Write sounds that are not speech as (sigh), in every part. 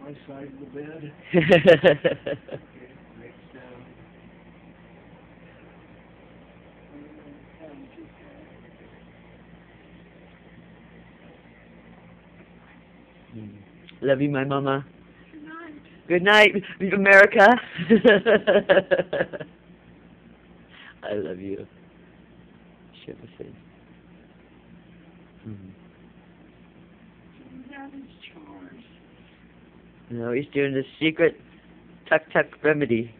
My side of the bed. Love you, my mama. Good night, America. (laughs) I love you. Same. Mhm. No, he's doing the secret tuck tuck remedy.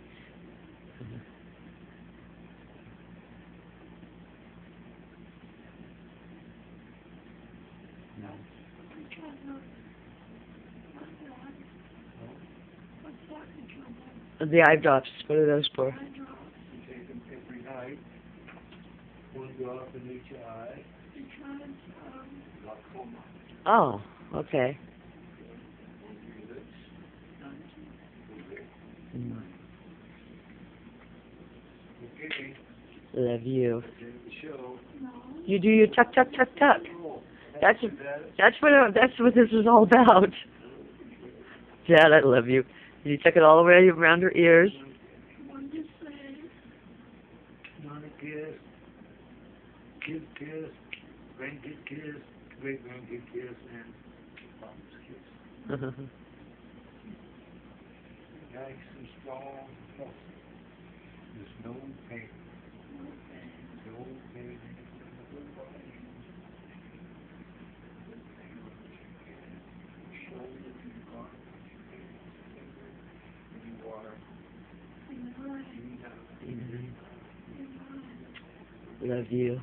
No. The eye drops. What are those for? Take them every night. One drop in each eye. Oh, okay. Okay, Love you. You do your tuck tuck tuck tuck. That's that's what that's what this is all about. (laughs) Dad, I love you. You tuck it all the way around her ears. Not a kiss. Kid kiss. Grandkid kiss. Great grandkid kiss. And mom's kiss. Nice and strong. healthy. There's no pain. No pain. Shoulder, arm, you are. You know. Love you.